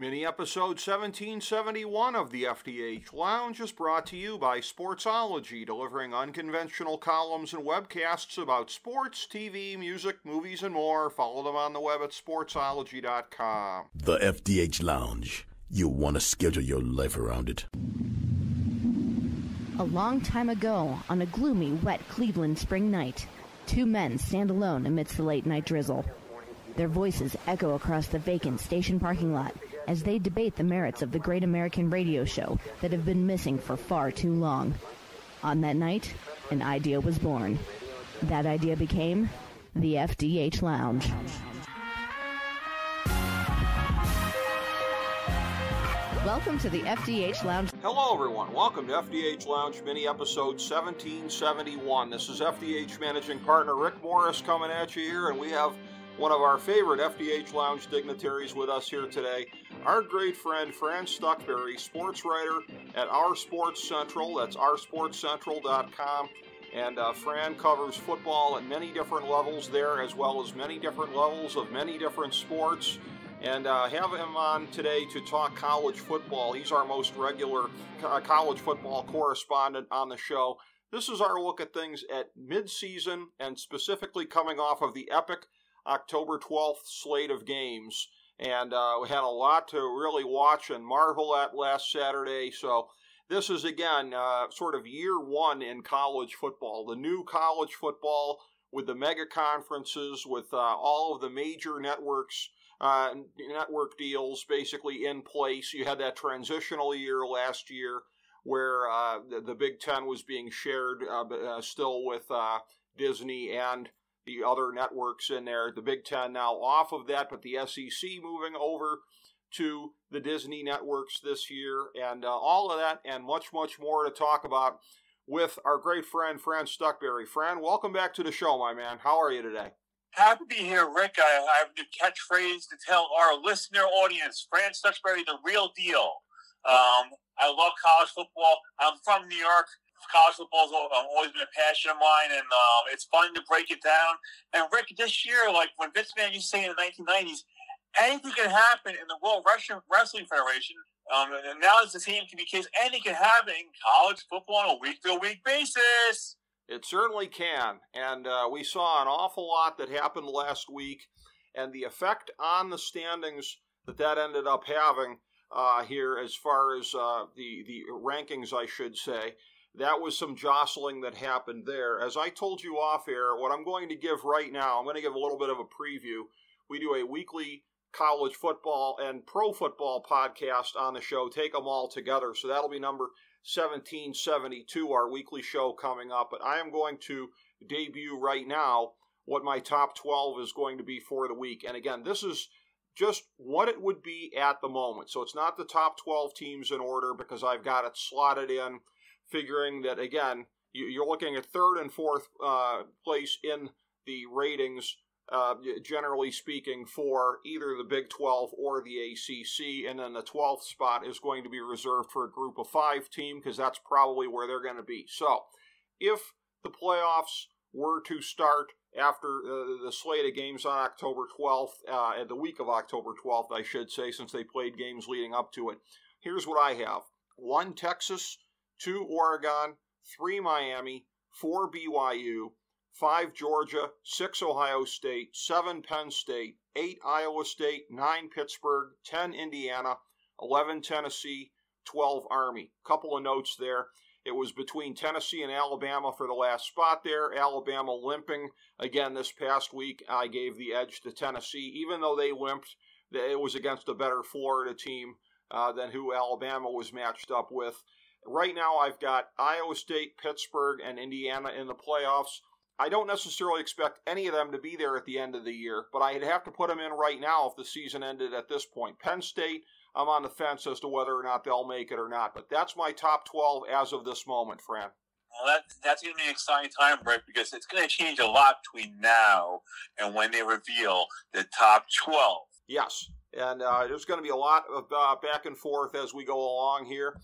Mini episode 1771 of the FDH Lounge is brought to you by Sportsology, delivering unconventional columns and webcasts about sports, TV, music, movies, and more. Follow them on the web at sportsology.com. The FDH Lounge. You want to schedule your life around it. A long time ago, on a gloomy, wet Cleveland spring night, two men stand alone amidst the late night drizzle. Their voices echo across the vacant station parking lot as they debate the merits of the great American radio show that have been missing for far too long. On that night, an idea was born. That idea became the FDH Lounge. Welcome to the FDH Lounge. Hello, everyone. Welcome to FDH Lounge Mini Episode 1771. This is FDH Managing Partner Rick Morris coming at you here, and we have one of our favorite FDH Lounge dignitaries with us here today, our great friend Fran Stuchbury, sports writer at Our Sports Central. That's oursportscentral.com. And uh, Fran covers football at many different levels there, as well as many different levels of many different sports. And uh, have him on today to talk college football. He's our most regular uh, college football correspondent on the show. This is our look at things at midseason and specifically coming off of the epic October 12th slate of games. And uh, we had a lot to really watch and marvel at last Saturday. So this is, again, uh, sort of year one in college football. The new college football with the mega conferences, with uh, all of the major networks. Uh, network deals basically in place. You had that transitional year last year where uh, the, the, Big Ten was being shared uh, still with Disney and the other networks in there. The Big Ten now off of that, but the SEC moving over to the Disney networks this year, and uh, all of that and much, much more to talk about with our great friend Fran Stuchbury. Fran, welcome back to the show, my man. How are you today? Happy to be here, Rick. I, I have the catchphrase to tell our listener audience: Fran Stuchbury, the real deal. Um, I love college football. I'm from New York college football's always been a passion of mine, and um, it's fun to break it down. And Rick, this year, like when Vince McMahon used to say in the 1990s, anything can happen in the World Wrestling Federation. Um, and now it's the same can be case. Anything can happen in college football on a week to week basis. It certainly can, and uh, we saw an awful lot that happened last week, and the effect on the standings that that ended up having uh, here, as far as uh, the the rankings, I should say that was some jostling that happened there. As I told you off air, what I'm going to give right now, I'm going to give a little bit of a preview. We do a weekly college football and pro football podcast on the show, take them all together. So that'll be number 1772, our weekly show coming up. But I am going to debut right now what my top 12 is going to be for the week. And again, this is just what it would be at the moment. So it's not the top 12 teams in order because I've got it slotted in figuring that again you're looking at third and fourth uh, place in the ratings, uh, generally speaking, for either the Big 12 or the ACC. And then the 12th spot is going to be reserved for a group of five team because that's probably where they're going to be. So if the playoffs were to start after uh, the slate of games on October 12th, uh, the week of October 12th, I should say, since they played games leading up to it, here's what I have one Texas two Oregon, three Miami, four BYU, five Georgia, six Ohio State, seven Penn State, eight Iowa State, nine Pittsburgh, ten Indiana, 11 Tennessee, 12 Army. Couple of notes there. It was between Tennessee and Alabama for the last spot there. Alabama limping again this past week. I gave the edge to Tennessee, even though they limped. It was against a better Florida team uh, than who Alabama was matched up with. Right now, I've got Iowa State, Pittsburgh, and Indiana in the playoffs. I don't necessarily expect any of them to be there at the end of the year, but I'd have to put them in right now if the season ended at this point. Penn State, I'm on the fence as to whether or not they'll make it or not, but that's my top 12 as of this moment, Fran. Well, that, that's going to be an exciting time, Brett, because it's going to change a lot between now and when they reveal the top 12. Yes, and uh, there's going to be a lot of uh, back and forth as we go along here.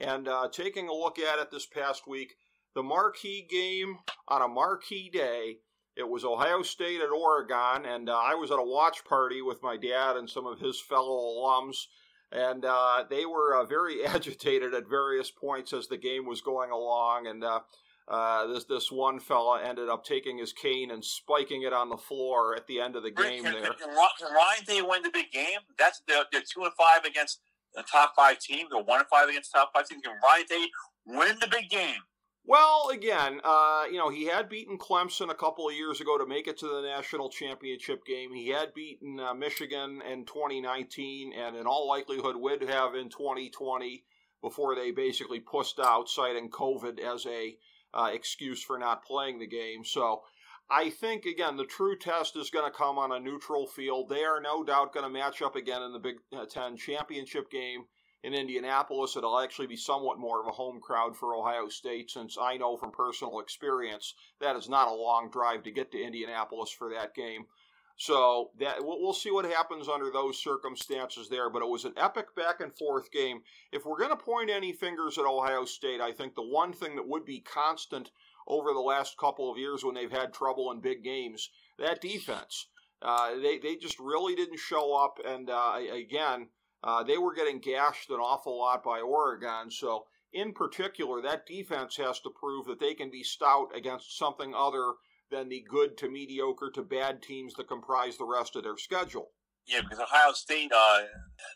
And uh, taking a look at it this past week, the marquee game on a marquee day, it was Ohio State at Oregon, and uh, I was at a watch party with my dad and some of his fellow alums. and uh, they were uh, very agitated at various points as the game was going along. And uh, uh, this this one fella ended up taking his cane and spiking it on the floor at the end of the game. Can, there, can, can Ryan Day win the big game? That's they're, they're two and five against the top five teams. They're one and five against top five teams. Can Ryan Day win the big game? Well, again, uh, you know, he had beaten Clemson a couple of years ago to make it to the national championship game. He had beaten uh, Michigan in 2019, and in all likelihood would have in 2020 before they basically pushed out, citing COVID as a uh, excuse for not playing the game. So. I think again the true test is going to come on a neutral field. They are no doubt going to match up again in the Big uh, Ten championship game in Indianapolis, it'll actually be somewhat more of a home crowd for Ohio State, since I know from personal experience that is not a long drive to get to Indianapolis for that game. So that we'll see what happens under those circumstances there. But it was an epic back and forth game. If we're going to point any fingers at Ohio State, I think the one thing that would be constant over the last couple of years when they've had trouble in big games, that defense. Uh, they they just really didn't show up, and uh, again, uh, they were getting gashed an awful lot by Oregon. So, in particular, that defense has to prove that they can be stout against something other than the good to mediocre to bad teams that comprise the rest of their schedule. Yeah, because Ohio State, uh,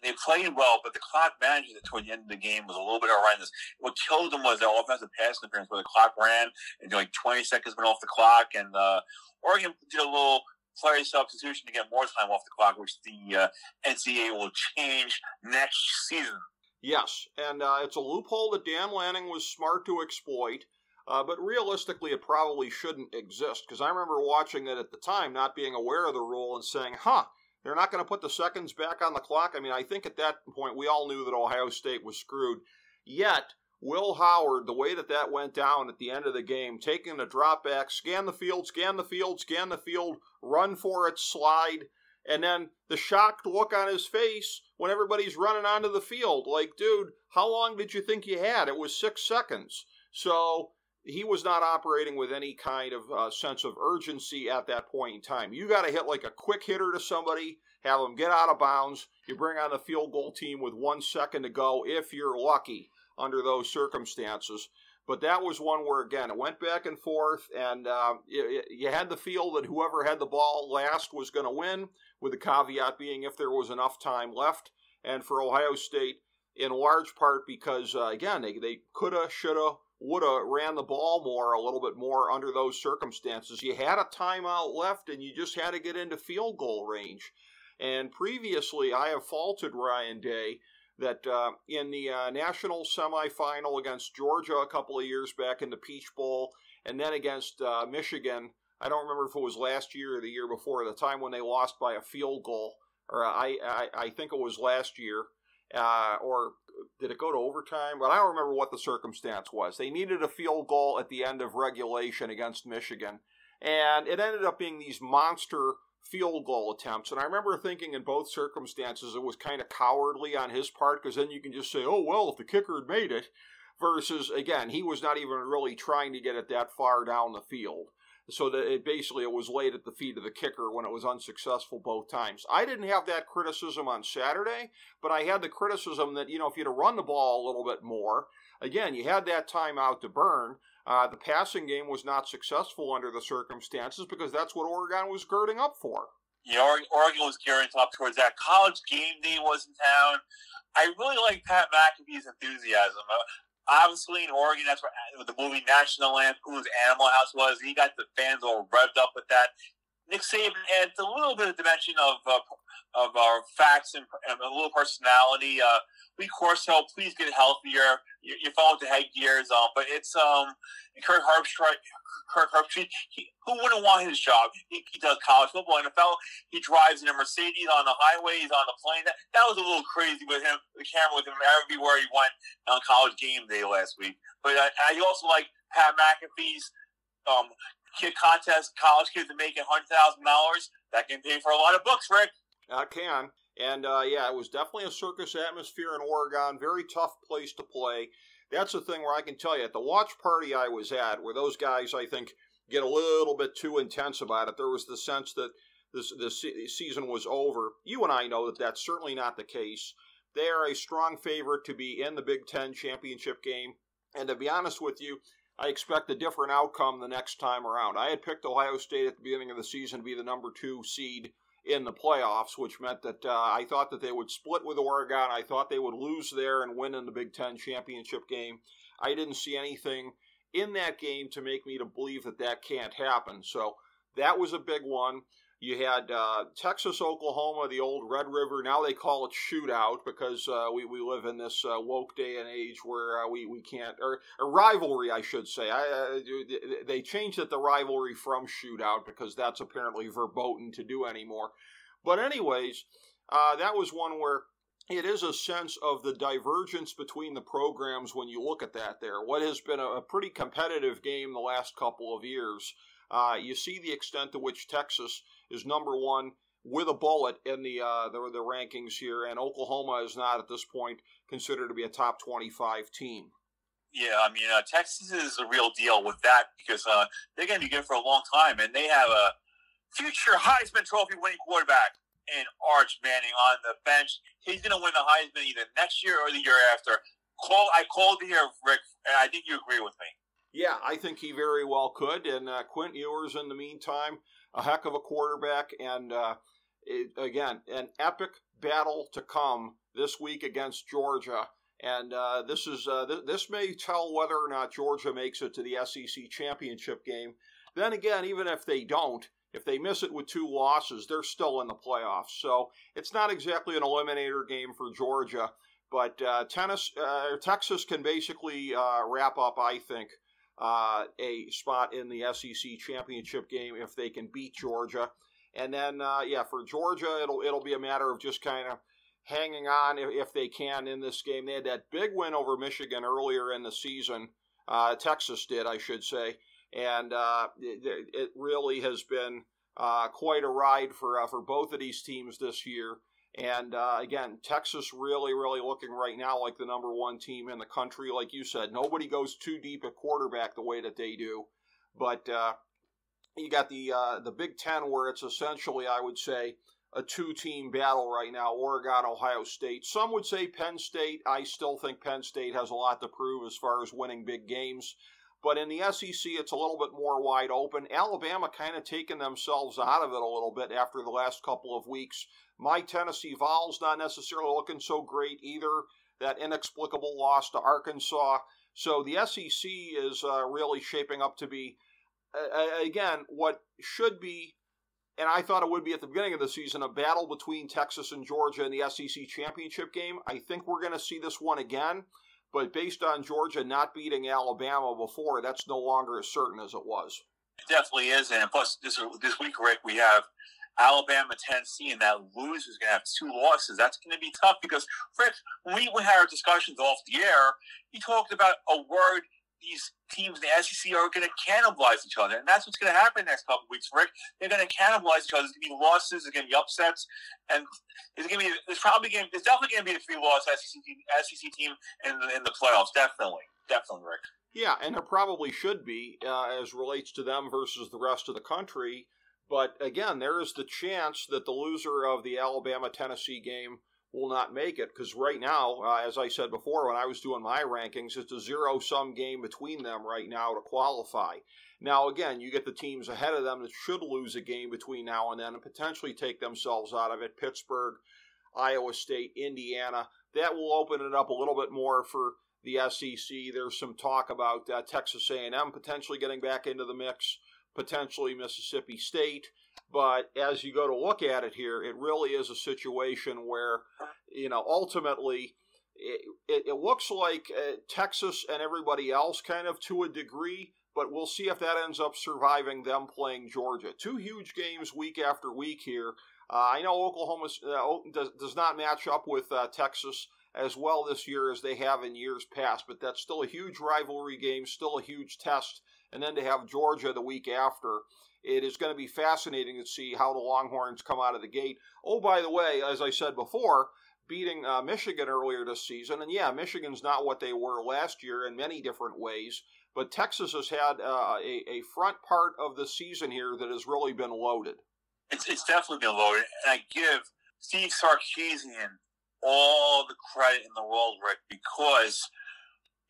they played well, but the clock management toward the end of the game was a little bit horrendous. What killed them was their offensive pass interference, where the clock ran and like 20 seconds went off the clock, and uh, Oregon did a little player substitution to get more time off the clock, which the uh, NCAA will change next season. Yes, and uh, it's a loophole that Dan Lanning was smart to exploit. Uh, but realistically, it probably shouldn't exist because I remember watching it at the time, not being aware of the rule and saying, huh, they're not going to put the seconds back on the clock. I mean, I think at that point we all knew that Ohio State was screwed. Yet, Will Howard, the way that that went down at the end of the game, taking the drop back, scan the field, scan the field, scan the field, run for it, slide, and then the shocked look on his face when everybody's running onto the field. Like, dude, how long did you think you had? It was six seconds. So he was not operating with any kind of uh, sense of urgency at that point in time. You got to hit like a quick hitter to somebody, have them get out of bounds. You bring on the field goal team with one second to go if you're lucky under those circumstances. But that was one where, again, it went back and forth, and uh, you, you had the feel that whoever had the ball last was going to win, with the caveat being if there was enough time left. And for Ohio State, in large part because, uh, again, they, they coulda, shoulda, woulda ran the ball more, a little bit more under those circumstances. You had a timeout left, and you just had to get into field goal range. And previously, I have faulted Ryan Day that uh, in the uh, national semifinal against Georgia a couple of years back in the Peach Bowl, and then against uh, Michigan, I don't remember if it was last year or the year before, the time when they lost by a field goal, or I, I, I think it was last year, uh, or did it go to overtime? But I don't remember what the circumstance was. They needed a field goal at the end of regulation against Michigan, and it ended up being these monster field goal attempts. And I remember thinking in both circumstances it was kind of cowardly on his part because then you can just say, oh, well, if the kicker had made it, versus, again, he was not even really trying to get it that far down the field. So that it basically it was laid at the feet of the kicker when it was unsuccessful both times. I didn't have that criticism on Saturday, but I had the criticism that, you know, if you'd have run the ball a little bit more, again, you had that time out to burn. Uh, the passing game was not successful under the circumstances because that's what Oregon was girding up for. Yeah, Oregon was gearing up towards that. College game day was in town. I really like Pat McAfee's enthusiasm. Uh, obviously, in Oregon, that's where the movie National Lampoon's Animal House was. He got the fans all revved up with that. Nick Saban adds a little bit of dimension of uh, of our facts and, and, a little personality. Uh, Lee Corso, please get healthier. You, you fall into headgears, um, but it's um, Kirk Herbstreit. Kirk Herbstreit, he, who wouldn't want his job? He, he, does college football, NFL. He drives in a Mercedes on the highway. He's on the plane. That, that was a little crazy with him. The camera with him everywhere he went on college game day last week. But I, I also like Pat McAfee's um, kid contest. College kids are making hundred thousand dollars. That can pay for a lot of books, Rick. I can. And uh, yeah, it was definitely a circus atmosphere in Oregon. Very tough place to play. That's the thing where I can tell you at the watch party I was at, where those guys I think get a little bit too intense about it. There was the sense that this this season was over. You and I know that that's certainly not the case. they are a strong favorite to be in the Big Ten championship game. And to be honest with you, I expect a different outcome the next time around. I had picked Ohio State at the beginning of the season to be the number two seed in the playoffs, which meant that uh, I thought that they would split with Oregon. I thought they would lose there and win in the Big Ten championship game. I didn't see anything in that game to make me to believe that that can't happen. So that was a big one. You had uh, Texas, Oklahoma, the old Red River. Now they call it shootout because uh, we, we live in this uh, woke day and age where uh, we, we can't, or a rivalry, I should say. I, uh, they changed it the rivalry from shootout because that's apparently verboten to do anymore. But, anyways, uh, that was one where it is a sense of the divergence between the programs when you look at that there. What has been a, a pretty competitive game the last couple of years. You see the extent to which Texas is number one with a bullet in the, uh, the, the rankings here, and Oklahoma is not at this point considered to be a top twenty-five team. Yeah, I mean uh, Texas is a real deal with that because uh, they're going to be good for a long time, and they have a future Heisman Trophy winning quarterback in Arch Manning on the bench. He's going to win the Heisman either next year or the year after. Call, I called here, Rick, and I think you agree with me. Yeah, I think he very well could. And uh, Quinn Ewers, in the meantime, a heck of a quarterback. And uh, it, again, an epic battle to come this week against Georgia. And uh, this is uh, th- this may tell whether or not Georgia makes it to the SEC championship game. Then again, even if they don't, if they miss it with two losses, they're still in the playoffs. So it's not exactly an eliminator game for Georgia. But uh, tennis, uh, Texas can basically wrap up, I think, uh, a spot in the SEC championship game if they can beat Georgia. And then, uh, yeah, for Georgia, it'll it'll be a matter of just kind of hanging on if, if, they can in this game. They had that big win over Michigan earlier in the season. Uh, Texas did, I should say, and uh, it, it, really has been uh, quite a ride for uh, for both of these teams this year. And uh, again, Texas really, really looking right now like the number one team in the country. Like you said, nobody goes too deep at quarterback the way that they do. But uh, you got the uh, the Big Ten where it's essentially, I would say, a two-team battle right now: Oregon, Ohio State. Some would say Penn State. I still think Penn State has a lot to prove as far as winning big games. But in the SEC, it's a little bit more wide open. Alabama kind of taken themselves out of it a little bit after the last couple of weeks. My Tennessee Vols not necessarily looking so great either. That inexplicable loss to Arkansas. So the SEC is uh, really shaping up to be, uh, again, what should be, and I thought it would be at the beginning of the season, a battle between Texas and Georgia in the SEC championship game. I think we're going to see this one again. But based on Georgia not beating Alabama before, that's no longer as certain as it was. It definitely is, and plus this this week, Rick, we have Alabama, Tennessee, and that loser is going to have two losses. That's going to be tough because, Rick, when we had our discussions off the air, he talked about a word these teams in the SEC are going to cannibalize each other, and that's what's going to happen next couple weeks, Rick. They're going to cannibalize each other. There's going to be losses. There's going to be upsets, and there's going to be there's probably going there's definitely going to be a three loss SEC SEC team in the, in the playoffs. Definitely, definitely, Rick. Yeah, and there probably should be uh, as relates to them versus the rest of the country. But again, there is the chance that the loser of the Alabama Tennessee game will not make it because right now, uh, as I said before, when I was doing my rankings, it's a zero sum game between them right now to qualify. Now, again, you get the teams ahead of them that should lose a game between now and then and potentially take themselves out of it. Pittsburgh, Iowa State, Indiana. That will open it up a little bit more for the SEC. There's some talk about uh, Texas A&M potentially getting back into the mix, potentially Mississippi State. But as you go to look at it here, it really is a situation where, you know, ultimately it, it, it looks like uh, Texas and everybody else kind of to a degree, but we'll see if that ends up surviving them playing Georgia. Two huge games week after week here. Uh, I know Oklahoma uh, does, does not match up with uh, Texas as well this year as they have in years past, but that's still a huge rivalry game, still a huge test. And then to have Georgia the week after it is going to be fascinating to see how the Longhorns come out of the gate. Oh, by the way, as I said before, beating uh, Michigan earlier this season, and yeah, Michigan's not what they were last year in many different ways, but Texas has had uh, a, a front part of the season here that has really been loaded. It's, it's definitely been loaded, and I give Steve Sarkisian all the credit in the world, Rick, because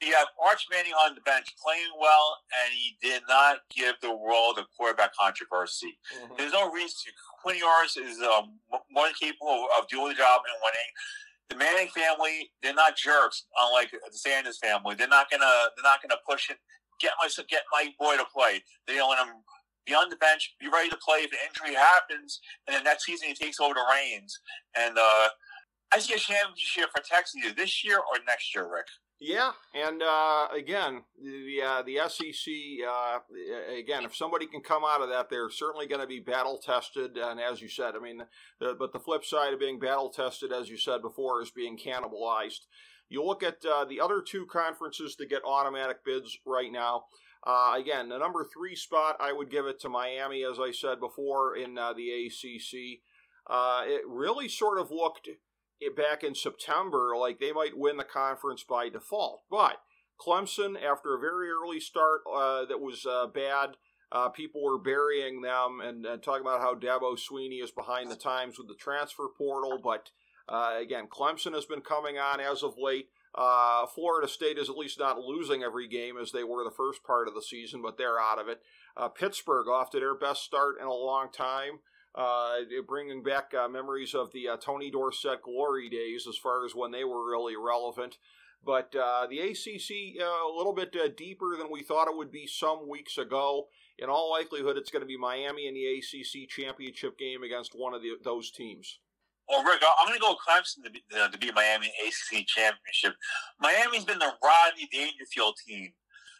you have Arch Manning on the bench playing well, and he did not give the world a quarterback controversy. Mm-hmm. There's no reason to. Quinn Ewers is um, more than capable of doing the job and winning. The Manning family, they're not jerks, unlike the Sanders family. They're not gonna, they're not gonna push it. Get my, get my boy to play. They don't let him be on the bench, be ready to play if an injury happens, and then next season he takes over the reins. And uh, I see a championship for Texas either this year or next year, Rick. Yeah, and uh, again, the uh, the SEC uh, again, if somebody can come out of that, they're certainly going to be battle tested. And as you said, I mean, the, but the flip side of being battle tested, as you said before, is being cannibalized. You look at uh, the other two conferences that get automatic bids right now. Uh, again, the number three spot, I would give it to Miami, as I said before in uh, the ACC. it really sort of looked back in September like they might win the conference by default. But Clemson, after a very early start uh, that was uh, bad, uh, people were burying them and, and, talking about how Dabo Swinney is behind the times with the transfer portal. But uh, again, Clemson has been coming on as of late. Uh, Florida State is at least not losing every game as they were the first part of the season, but they're out of it. Uh, Pittsburgh off to their best start in a long time uh, bringing back uh, memories of the uh, Tony Dorsett glory days as far as when they were really relevant. But uh, the ACC uh, a little bit uh, deeper than we thought it would be some weeks ago. In all likelihood, it's going to be Miami in the ACC championship game against one of the, those teams. Well, Rick, I'm going to go Clemson to be, to be Miami ACC championship. Miami's been the Rodney Dangerfield team,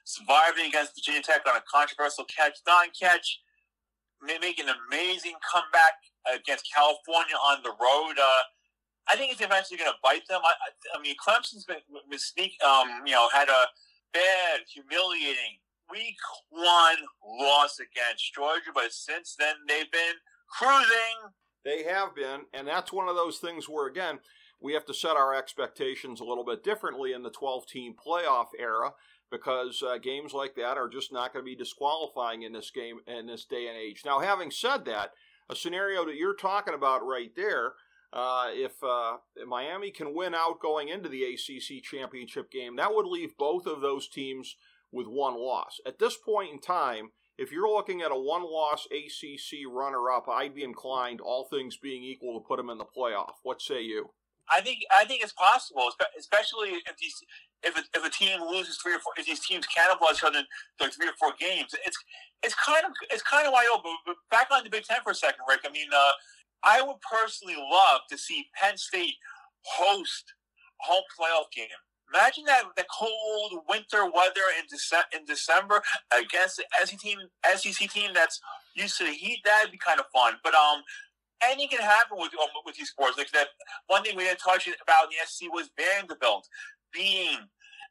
surviving against Virginia Tech on a controversial catch, non-catch make an amazing comeback against California on the road. Uh, I think it's eventually going to bite them. I, I, I, mean, Clemson's been, been sneak, um, you know, had a bad, humiliating week one loss against Georgia, but since then they've been cruising. They have been, and that's one of those things where again we have to set our expectations a little bit differently in the 12 team playoff era because uh, games like that are just not going to be disqualifying in this game in this day and age. Now, having said that, a scenario that you're talking about right there, uh, if uh, Miami can win out going into the ACC championship game, that would leave both of those teams with one loss. At this point in time, if you're looking at a one-loss ACC runner-up, I'd be inclined, all things being equal, to put them in the playoff. What say you? I think I think it's possible, especially if these if a, if a team loses three or four, if these teams cannibalize each other like three or four games, it's it's kind of it's kind of open. But back on the Big Ten for a second, Rick. I mean, uh, I would personally love to see Penn State host a home playoff game. Imagine that the cold winter weather in, Dece- in December against the SEC team, SEC team that's used to the heat. That'd be kind of fun. But um, anything can happen with um, with these sports. Like that, one thing we had talked about in the SEC was Vanderbilt being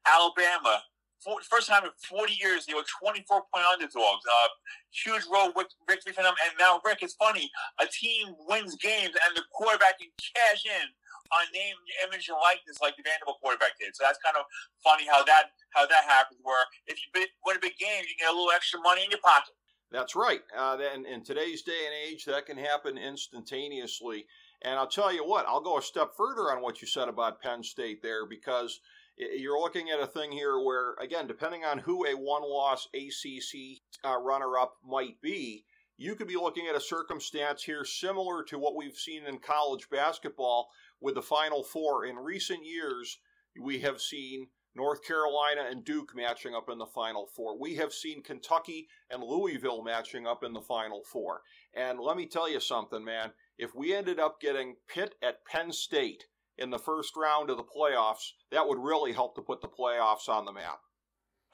Alabama. For, first time in 40 years, they were 24 point underdogs. Uh, huge road victory for them. And now, Rick, it's funny. A team wins games, and the quarterback can cash in on name, image, and likeness like the Vanderbilt quarterback did. So that's kind of funny how that how that happens. Where if you win a big game, you get a little extra money in your pocket. That's right. Uh, then in today's day and age, that can happen instantaneously. And I'll tell you what, I'll go a step further on what you said about Penn State there because you're looking at a thing here where, again, depending on who a one loss ACC uh, runner up might be, you could be looking at a circumstance here similar to what we've seen in college basketball with the Final Four. In recent years, we have seen North Carolina and Duke matching up in the Final Four. We have seen Kentucky and Louisville matching up in the Final Four. And let me tell you something, man. If we ended up getting Pitt at Penn State in the first round of the playoffs, that would really help to put the playoffs on the map.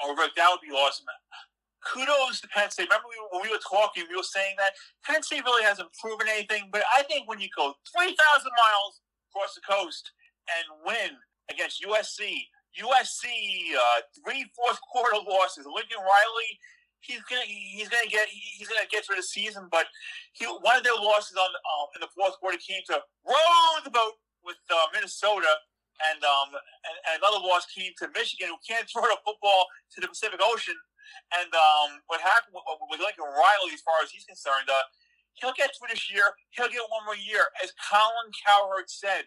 Oh, Rick, that would be awesome. Kudos to Penn State. Remember when we were talking, we were saying that Penn State really hasn't proven anything, but I think when you go 3,000 miles across the coast and win against USC, USC uh, three fourth quarter losses. Lincoln Riley, he's gonna he's gonna get he's gonna get through the season, but he one of their losses on uh, in the fourth quarter came to row the boat with uh, Minnesota, and um and, and, another loss came to Michigan, who can't throw the football to the Pacific Ocean. And um, what happened with, with Lincoln Riley, as far as he's concerned, uh, he'll get through this year. He'll get one more year, as Colin Cowherd said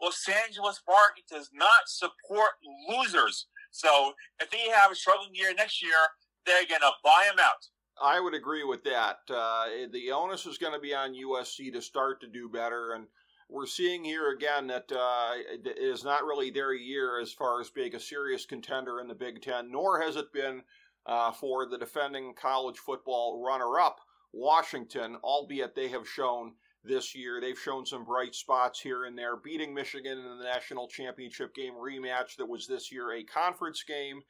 Los Angeles market does not support losers. So if they have a struggling year next year, they're going to buy them out. I would agree with that. Uh, the onus is going to be on USC to start to do better, and we're seeing here again that uh, it is not really their year as far as being a serious contender in the Big Ten, nor has it been uh, for the defending college football runner-up Washington, albeit they have shown this year. They've shown some bright spots here and there, beating Michigan in the national championship game rematch that was this year a conference game.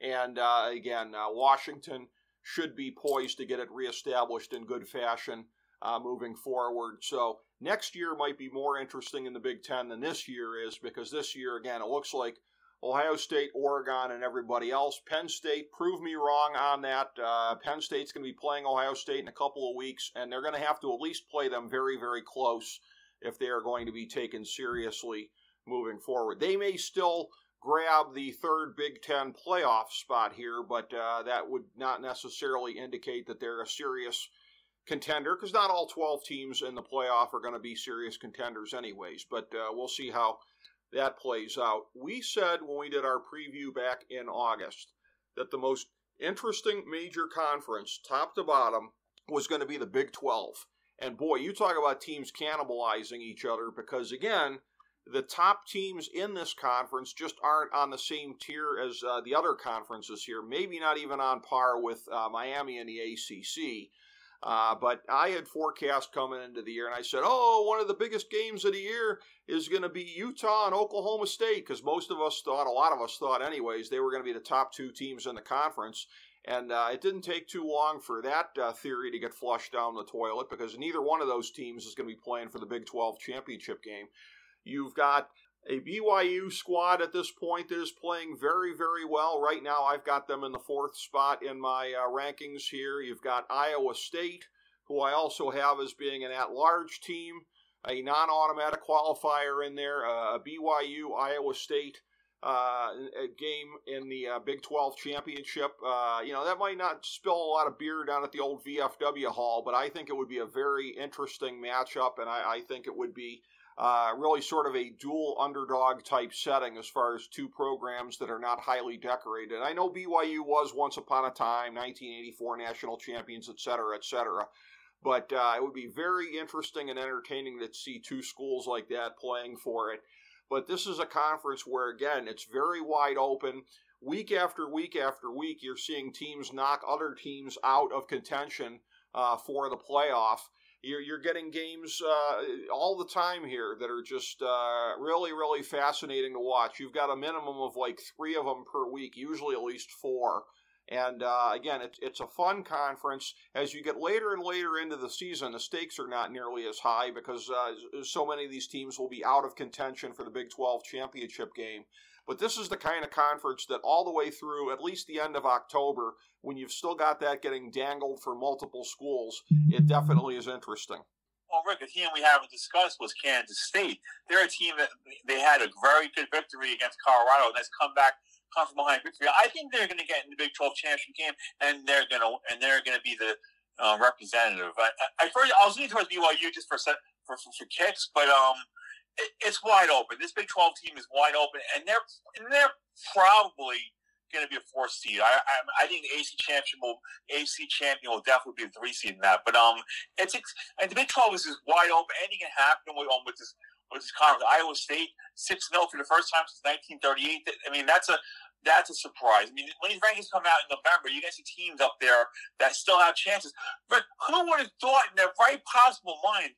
And uh, again, uh, Washington should be poised to get it reestablished in good fashion uh, moving forward. So next year might be more interesting in the Big Ten than this year is because this year, again, it looks like Ohio State, Oregon, and everybody else. Penn State, prove me wrong on that. Uh, Penn State's going to be playing Ohio State in a couple of weeks, and they're going to have to at least play them very, very close if they are going to be taken seriously moving forward. They may still grab the third Big Ten playoff spot here, but uh, that would not necessarily indicate that they're a serious contender because not all 12 teams in the playoff are going to be serious contenders, anyways. But uh, we'll see how that plays out. We said when we did our preview back in August that the most interesting major conference, top to bottom, was going to be the Big 12. And boy, you talk about teams cannibalizing each other because, again, the top teams in this conference just aren't on the same tier as uh, the other conferences here. Maybe not even on par with uh, Miami and the ACC. Uh, but I had forecast coming into the year, and I said, "Oh, one of the biggest games of the year is going to be Utah and Oklahoma State," because most of us thought, a lot of us thought, anyways, they were going to be the top two teams in the conference. And uh, it didn't take too long for that uh, theory to get flushed down the toilet because neither one of those teams is going to be playing for the Big 12 championship game. You've got a BYU squad at this point that is playing very, very well. Right now, I've got them in the fourth spot in my uh, rankings here. You've got Iowa State, who I also have as being an at large team, a non automatic qualifier in there, uh, a BYU Iowa State. Uh, game in the uh, Big 12 championship. Uh, you know, that might not spill a lot of beer down at the old VFW hall, but I think it would be a very interesting matchup, and I, I think it would be uh, really sort of a dual underdog type setting as far as two programs that are not highly decorated. I know BYU was once upon a time 1984 national champions, et cetera, et cetera. But uh, it would be very interesting and entertaining to see two schools like that playing for it. But this is a conference where, again, it's very wide open. Week after week after week, you're seeing teams knock other teams out of contention uh, for the playoff you're, you're getting games uh, all the time here that are just uh, really, really fascinating to watch. You've got a minimum of like three of them per week, usually at least four. And uh, again, it's, it's a fun conference. As you get later and later into the season, the stakes are not nearly as high because uh, so many of these teams will be out of contention for the Big 12 championship game. But this is the kind of conference that all the way through at least the end of October, when you've still got that getting dangled for multiple schools, it definitely is interesting. Well, Rick, a team we haven't discussed was Kansas State. They're a team that they had a very good victory against Colorado, and that's come back, come from behind victory. I think they're going to get in the Big 12 championship game, and they're going to and they're going to be the uh, representative. I, I, first I was leaning towards BYU just for for, for, for kicks, but um, it, it's wide open. This Big Twelve team is wide open, and they're and they're probably going to be a four seed. I, I, I think the AC champion will AC champion will definitely be a three seed in that. But um, it's it's and the Big Twelve is just wide open. Anything can happen with um, with this with this conference. Iowa State six 0 for the first time since 1938. I mean, that's a that's a surprise. I mean, when these rankings come out in November, you guys see teams up there that still have chances. But who would have thought in their right possible mind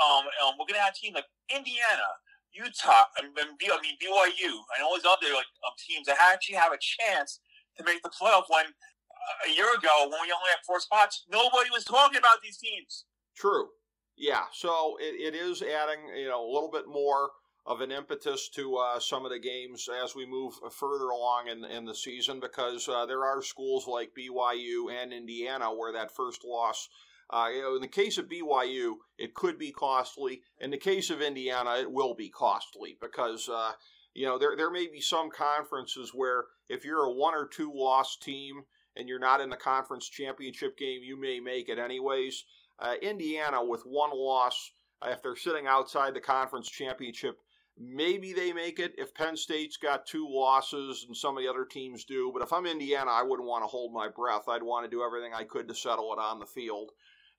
um, um, we're going to have teams like Indiana, Utah, I mean, BYU, and all these other like um, teams that actually have a chance to make the playoff. When uh, a year ago, when we only had four spots, nobody was talking about these teams. True. Yeah. So it, it is adding, you know, a little bit more of an impetus to uh, some of the games as we move further along in, in the season because uh, there are schools like BYU and Indiana where that first loss uh, you know, in the case of BYU, it could be costly. In the case of Indiana, it will be costly because uh, you know there there may be some conferences where if you're a one or two loss team and you're not in the conference championship game, you may make it anyways. Uh, Indiana with one loss, uh, if they're sitting outside the conference championship Maybe they make it if Penn State's got two losses and some of the other teams do. But if I'm Indiana, I wouldn't want to hold my breath. I'd want to do everything I could to settle it on the field.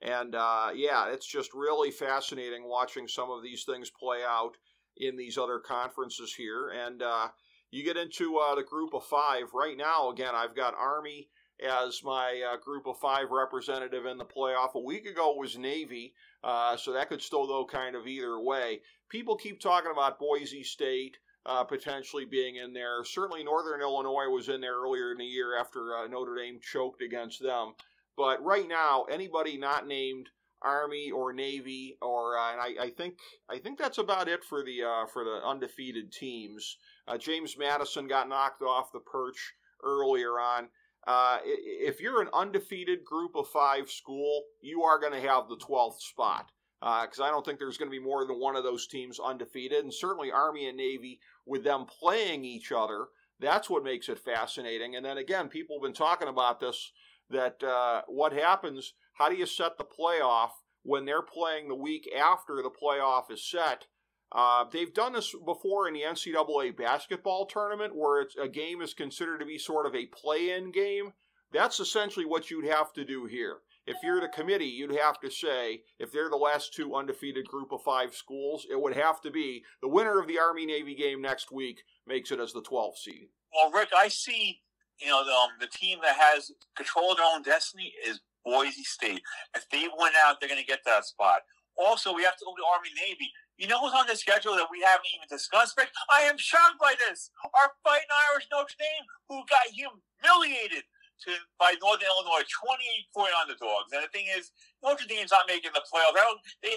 And uh, yeah, it's just really fascinating watching some of these things play out in these other conferences here. And uh, you get into uh, the group of five. Right now, again, I've got Army as my uh, group of five representative in the playoff. A week ago was Navy, uh, so that could still go kind of either way. People keep talking about Boise State. Uh, potentially being in there. Certainly, Northern Illinois was in there earlier in the year after uh, Notre Dame choked against them. But right now, anybody not named Army or Navy, or uh, and I, I, think I think that's about it for the uh, for the undefeated teams. Uh, James Madison got knocked off the perch earlier on. Uh, if you're an undefeated group of five school, you are going to have the 12th spot because uh, I don't think there's going to be more than one of those teams undefeated, and certainly Army and Navy with them playing each other. That's what makes it fascinating. And then again, people have been talking about this that uh, what happens, how do you set the playoff when they're playing the week after the playoff is set? Uh, they've done this before in the NCAA basketball tournament where a game is considered to be sort of a play in game. That's essentially what you'd have to do here. If you're the committee, you'd have to say, if they're the last two undefeated group of five schools, it would have to be the winner of the Army Navy game next week makes it as the 12th seed. Well, Rick, I see you know, the, um, the team that has control of their own destiny is Boise State. If they win out, they're going to get that spot. Also, we have to go to Army Navy. You know who's on the schedule that we haven't even discussed, Rick? I am shocked by this. Our fighting Irish Notre Dame, who got humiliated to by Northern Illinois, 28 point underdogs. And the thing is, Notre Dame's not making the playoffs. They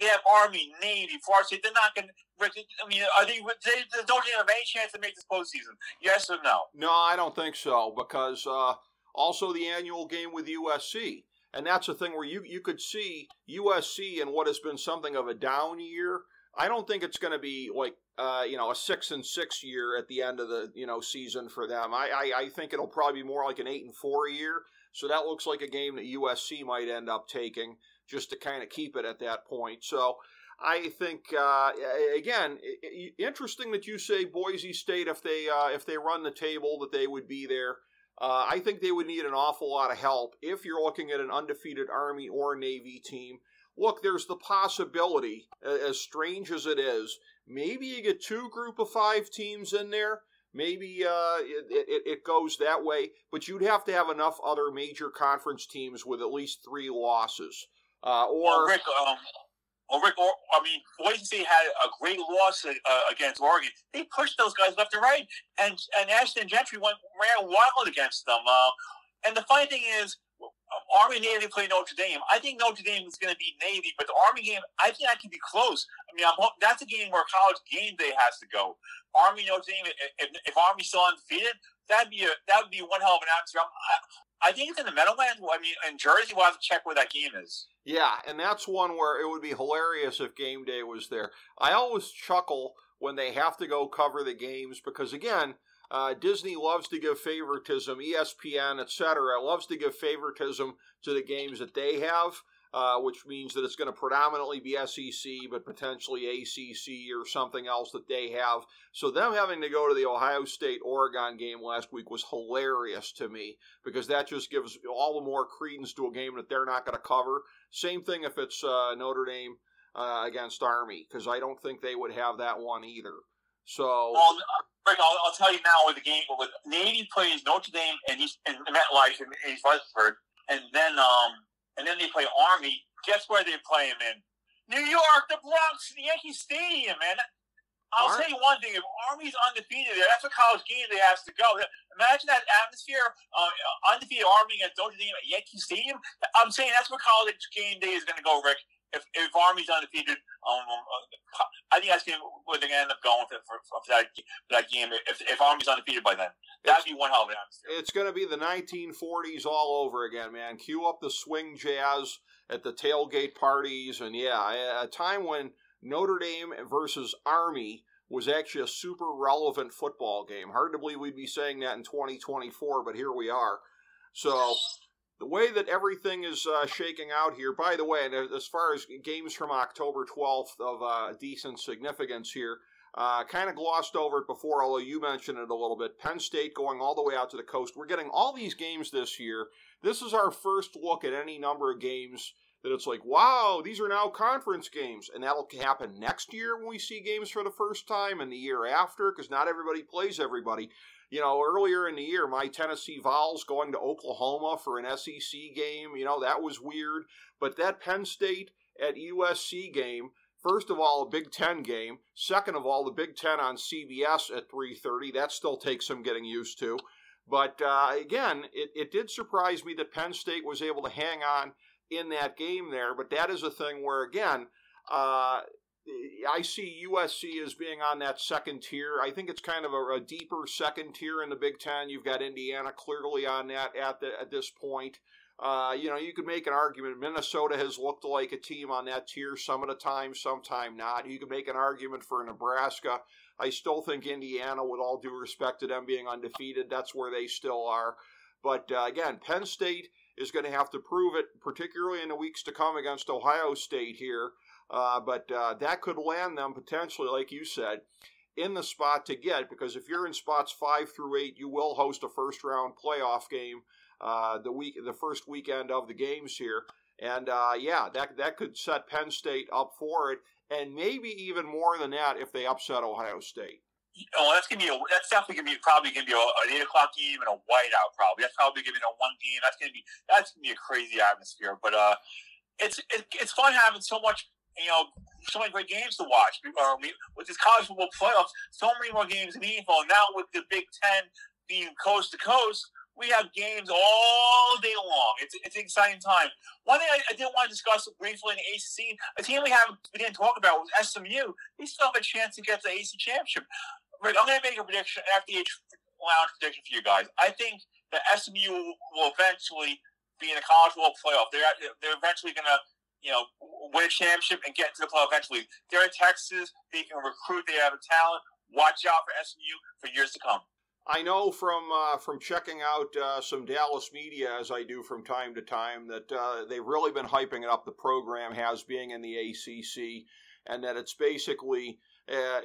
they have Army, Navy, Florida State. They're not going. to I mean, are they? They, they don't have any chance to make this postseason. Yes or no? No, I don't think so because uh, also the annual game with USC. And that's the thing where you, you could see USC in what has been something of a down year. I don't think it's going to be like uh, you know, a six and six year at the end of the you know season for them. I, I, I think it'll probably be more like an eight and four year. So that looks like a game that USC might end up taking just to kind of keep it at that point. So I think uh, again, interesting that you say Boise State if they uh, if they run the table that they would be there. Uh, I think they would need an awful lot of help if you're looking at an undefeated Army or Navy team. Look, there's the possibility, as strange as it is, Maybe you get two group of five teams in there. Maybe uh, it, it, it, goes that way, but you'd have to have enough other major conference teams with at least three losses. Uh, or well, Rick, um, well, Rick, or, I mean, Boise State had a great loss uh, against Oregon. They pushed those guys left and right, and and Ashton Jeanty went ran wild against them. Uh, and the funny thing is, Army Navy play Notre Dame. I think Notre Dame is going to be Navy, but the Army game, I think that can be close. I mean, I'm, that's a game where college game day has to go. Army Notre Dame. If, if Army's still undefeated, that'd be a that would be one hell of an atmosphere. I, I think it's in the Meadowlands. I mean, in Jersey, we'll have to check where that game is. Yeah, and that's one where it would be hilarious if game day was there. I always chuckle when they have to go cover the games because again uh, Disney loves to give favoritism, ESPN, etc., loves to give favoritism to the games that they have, uh, which means that it's going to predominantly be SEC, but potentially ACC or something else that they have. So, them having to go to the Ohio State Oregon game last week was hilarious to me because that just gives all the more credence to a game that they're not going to cover. Same thing if it's uh, Notre Dame uh, against Army, because I don't think they would have that one either. So. Well, Rick, I'll, I'll, tell you now with the game with Navy plays Notre Dame and he's in MetLife in East Rutherford, and then um and then they play Army. Guess where they play him in? New York, the Bronx, the Yankee Stadium, man. I'll Aren't? tell you one thing: if Army's undefeated there, that's a college game they have to go. Imagine that atmosphere, uh, undefeated Army against Notre Dame at Yankee Stadium. I'm saying that's where college game day is going to go, Rick if, if Army's undefeated, um, um uh, I think that's where they're going to end up going for, for, for, that, for that game. If, if Army's undefeated by then, that'd be one hell of an atmosphere. It's going to be the 1940s all over again, man. Cue up the swing jazz at the tailgate parties, and yeah, a time when Notre Dame versus Army was actually a super relevant football game. Hard to believe we'd be saying that in 2024, but here we are. So the way that everything is uh, shaking out here, by the way, as far as games from October 12th of uh, decent significance here, Uh, kind of glossed over it before, although you mentioned it a little bit. Penn State going all the way out to the coast. We're getting all these games this year. This is our first look at any number of games that it's like, wow, these are now conference games. And that'll happen next year when we see games for the first time and the year after, because not everybody plays everybody. You know, earlier in the year, my Tennessee Vols going to Oklahoma for an SEC game, you know, that was weird. But that Penn State at USC game, First of all, a Big Ten game. Second of all, the Big Ten on CBS at 3:30. That still takes some getting used to. But uh, again, it, it did surprise me that Penn State was able to hang on in that game there. But that is a thing where, again, uh, I see USC as being on that second tier. I think it's kind of a, a, deeper second tier in the Big Ten. You've got Indiana clearly on that at the, at this point. Uh, you know, you could make an argument. Minnesota has looked like a team on that tier some of the time, sometime not. You could make an argument for Nebraska. I still think Indiana, with all due respect to them being undefeated, that's where they still are. But uh, again, Penn State is going to have to prove it, particularly in the weeks to come against Ohio State here. Uh, but uh, that could land them potentially, like you said, in the spot to get, because if you're in spots five through eight, you will host a first round playoff game uh, the week, the first weekend of the games here. And uh, yeah, that that could set Penn State up for it, and maybe even more than that if they upset Ohio State. Oh, that's gonna be a, that's definitely gonna be probably gonna be a, an eight o'clock game and a whiteout. Probably that's probably gonna be a one game. That's gonna be that's gonna be a crazy atmosphere. But uh, it's it, it's fun having so much you know so many great games to watch. Um, with this college football playoffs, so many more games in meaningful. And now with the Big Ten being coast to coast, we have games all day long. It's, it's an exciting time. One thing I, I did want to discuss briefly in the ACC, a team we haven't we didn't talk about was SMU. They still have a chance to get to the ACC championship. I'm going to make a prediction, FDH lounge prediction for you guys. I think that SMU will eventually be in a college World playoff. They're they're eventually going to you know win a championship and get into the playoff eventually. They're in Texas. They can recruit. They have a talent. Watch out for SMU for years to come. I know from uh, from checking out uh, some Dallas media as I do from time to time that uh, they've really been hyping it up. The program has being in the ACC, and that it's basically uh,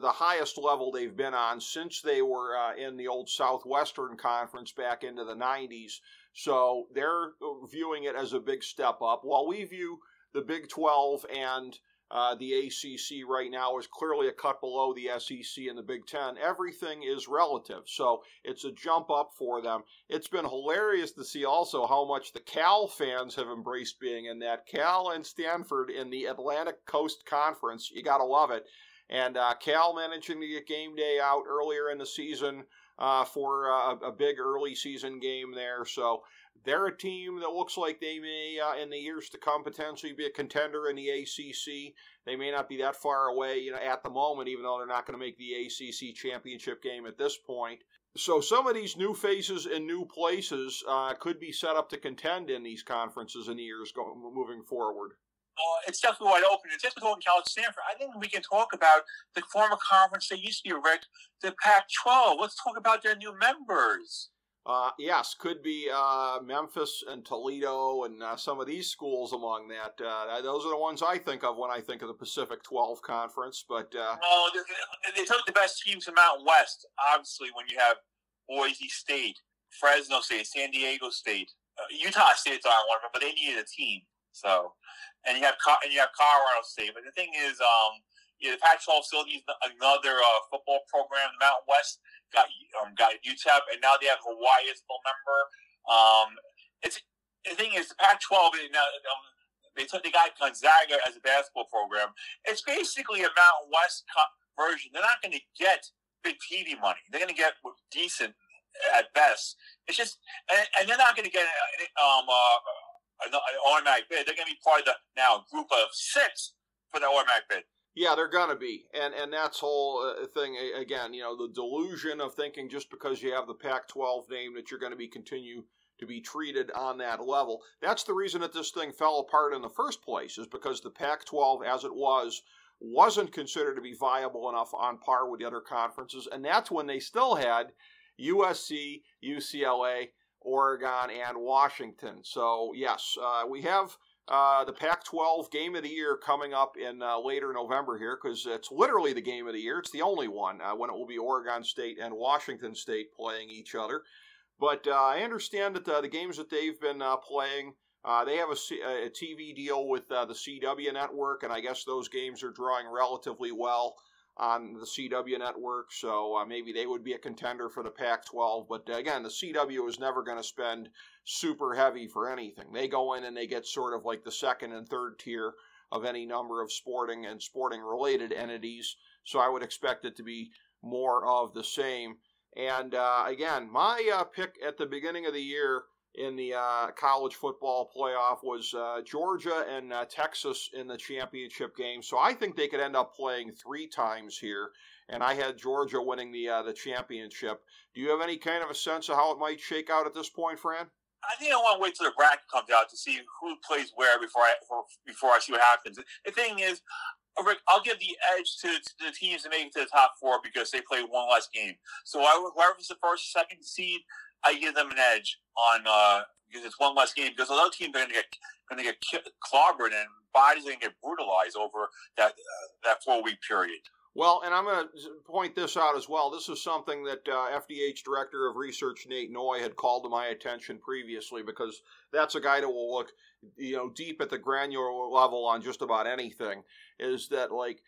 the highest level they've been on since they were uh, in the old Southwestern Conference back into the '90s. So they're viewing it as a big step up. While we view the Big 12 and uh, the ACC right now is clearly a cut below the SEC and the Big Ten. Everything is relative, so it's a jump up for them. It's been hilarious to see also how much the Cal fans have embraced being in that. Cal and Stanford in the Atlantic Coast Conference. You got to love it. And uh, Cal managing to get game day out earlier in the season uh, for uh, a big early season game there. So they're a team that looks like they may, uh, in the years to come, potentially be a contender in the ACC. They may not be that far away, you know, at the moment, even though they're not going to make the ACC championship game at this point. So some of these new faces in new places uh, could be set up to contend in these conferences in the years going, moving forward. Uh, it's definitely wide open. It's just talking college Stanford. I think we can talk about the former conference they used to be, Rick, the Pac-12. Let's talk about their new members. Uh, yes, could be uh, Memphis and Toledo and uh, some of these schools among that. Uh, those are the ones I think of when I think of the Pacific 12 Conference. But uh, no, they, they took the best teams from Mountain West. Obviously, when you have Boise State, Fresno State, San Diego State, uh, Utah State's on one of them, but they needed a team. So, and you have and you have Colorado State. But the thing is, um, the Pac-12 still needs another uh, football program. The Mountain West got um, got UTEP, and now they have Hawaii as a full member. Um, it's the thing is the Pac-12 now. Um, they took they got Gonzaga as a basketball program. It's basically a Mountain West version. They're not going to get big TV money. They're going to get decent at best. It's just, and, and they're not going to get um, uh, an, automatic bid. They're going to be part of the now group of six for the automatic bid. Yeah, they're gonna be, and and that's whole uh, thing again. You know, the delusion of thinking just because you have the Pac-12 name that you're going to be continue to be treated on that level. That's the reason that this thing fell apart in the first place, is because the Pac-12, as it was, wasn't considered to be viable enough on par with the other conferences, and that's when they still had USC, UCLA, Oregon, and Washington. So yes, uh, we have uh, the Pac 12 game of the year coming up in uh, later November here because it's literally the game of the year. It's the only one uh, when it will be Oregon State and Washington State playing each other. But uh, I understand that uh, the games that they've been playing, they have a, C- a, TV deal with the CW network, and I guess those games are drawing relatively well on the CW network, so uh, maybe they would be a contender for the Pac 12. But uh, again, the CW is never going to spend super heavy for anything. They go in and they get sort of like the second and third tier of any number of sporting and sporting related entities, so I would expect it to be more of the same. And uh, again, my uh, pick at the beginning of the year in the uh, college football playoff was uh, Georgia and uh, Texas in the championship game. So I think they could end up playing three times here. And I had Georgia winning the uh, the championship. Do you have any kind of a sense of how it might shake out at this point, Fran? I think I want to wait till the bracket comes out to see who plays where before I before I see what happens. The thing is, Rick, I'll give the edge to, to, the teams that make it to the top four because they play one less game. So whoever's the first, second seed, I give them an edge on uh, because it's one less game. Because other teams are going to get going to get clobbered and bodies are going to get brutalized over that uh, that four week period. Well, and I'm going to point this out as well. This is something that uh, FDH Director of Research Nate Noy had called to my attention previously because that's a guy that will look, you know, deep at the granular level on just about anything. Is that like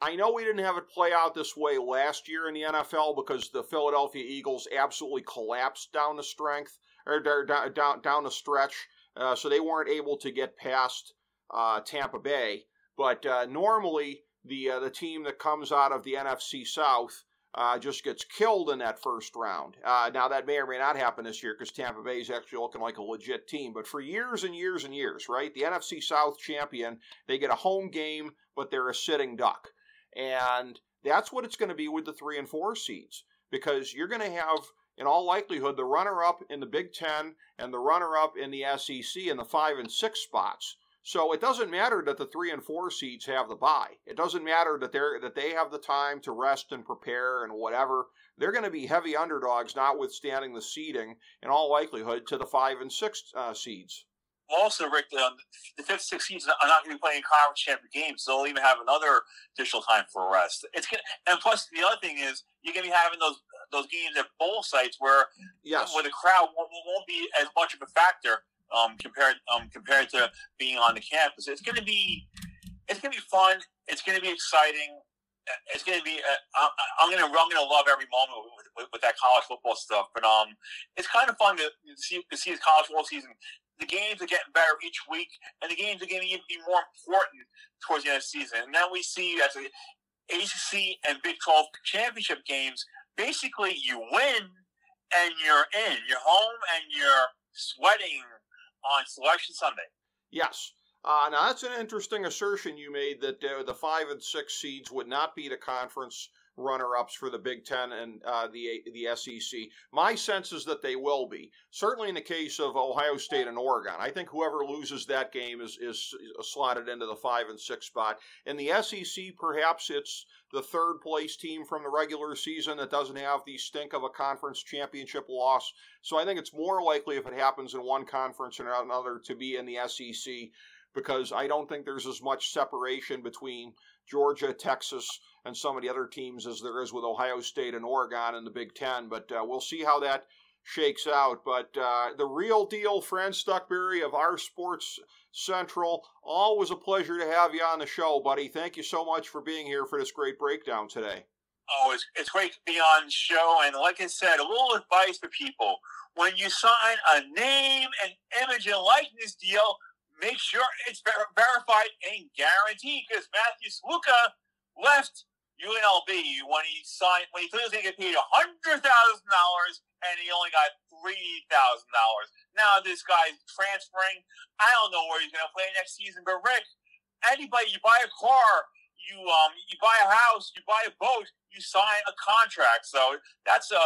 I know we didn't have it play out this way last year in the NFL because the Philadelphia Eagles absolutely collapsed down the strength or down down, down the stretch, uh, so they weren't able to get past uh, Tampa Bay. But uh, normally, the uh, the team that comes out of the NFC South uh, just gets killed in that first round. Uh, now that may or may not happen this year because Tampa Bay is actually looking like a legit team. But for years and years and years, right, the NFC South champion, they get a home game, but they're a sitting duck. And that's what it's going to be with the three and four seeds because you're going to have, in all likelihood, the runner up in the Big Ten and the runner up in the SEC in the five and six spots. So it doesn't matter that the three and four seeds have the bye. It doesn't matter that they're that they have the time to rest and prepare and whatever. They're going to be heavy underdogs, notwithstanding the seeding, in all likelihood, to the five and six uh, seeds also, Rick, um, the fifth, sixth seeds are not going to be playing conference championship games, so they'll even have another additional time for rest. It's gonna, and plus the other thing is you're going to be having those those games at bowl sites where yes. where the crowd won't, won't be as much of a factor um, compared um, compared to being on the campus. It's going to be it's going to be fun. It's going to be exciting. It's going to be. Uh, I'm going to. I'm going to love every moment with, with, with, that college football stuff. But um, it's kind of fun to see to see the college football season the games are getting better each week, and the games are getting even more important towards the end of the season. And now we see as the ACC and Big 12 championship games, basically you win and you're in. You're home and you're sweating on Selection Sunday. Yes. Uh, now that's an interesting assertion you made that uh, the five and six seeds would not beat a conference runner-ups for the Big Ten and uh, the the SEC. My sense is that they will be. Certainly in the case of Ohio State and Oregon, I think whoever loses that game is is slotted into the five and six spot. In the SEC, perhaps it's the third place team from the regular season that doesn't have the stink of a conference championship loss. So I think it's more likely if it happens in one conference or another to be in the SEC because I don't think there's as much separation between Georgia, Texas, and some of the other teams as there is with Ohio State and Oregon in the Big Ten. But uh, we'll see how that shakes out. But uh, the real deal, Fran Stuchbury of our Sports Central, always a pleasure to have you on the show, buddy. Thank you so much for being here for this great breakdown today. Oh, it's, it's great to be on the show. And like I said, a little advice for people. When you sign a name and image and likeness deal, make sure it's ver- verified and guaranteed because Matthew Sluka left UNLV when he signed when he was going to get paid hundred thousand dollars and he only got three thousand dollars. Now this guy's transferring. I don't know where he's going to play next season. But Rick, anybody you buy a car, you um you buy a house, you buy a boat, you sign a contract. So that's a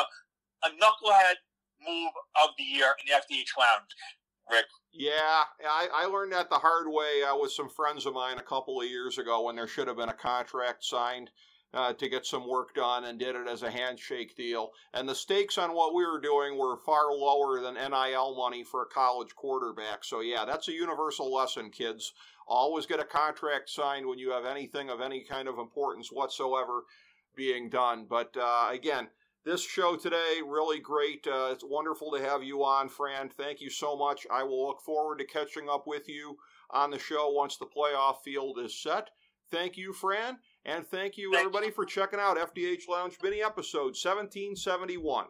a knucklehead move of the year in the FDH Lounge. Rick. Yeah, I, I learned that the hard way uh, with some friends of mine a couple of years ago when there should have been a contract signed uh, to get some work done and did it as a handshake deal. And the stakes on what we were doing were far lower than NIL money for a college quarterback. So, yeah, that's a universal lesson, kids. Always get a contract signed when you have anything of any kind of importance whatsoever being done. But uh, again, this show today really great. Uh, it's wonderful to have you on, Fran. Thank you so much. I will look forward to catching up with you on the show once the playoff field is set. Thank you, Fran, and thank you everybody for checking out FDH Lounge Mini episode 1771.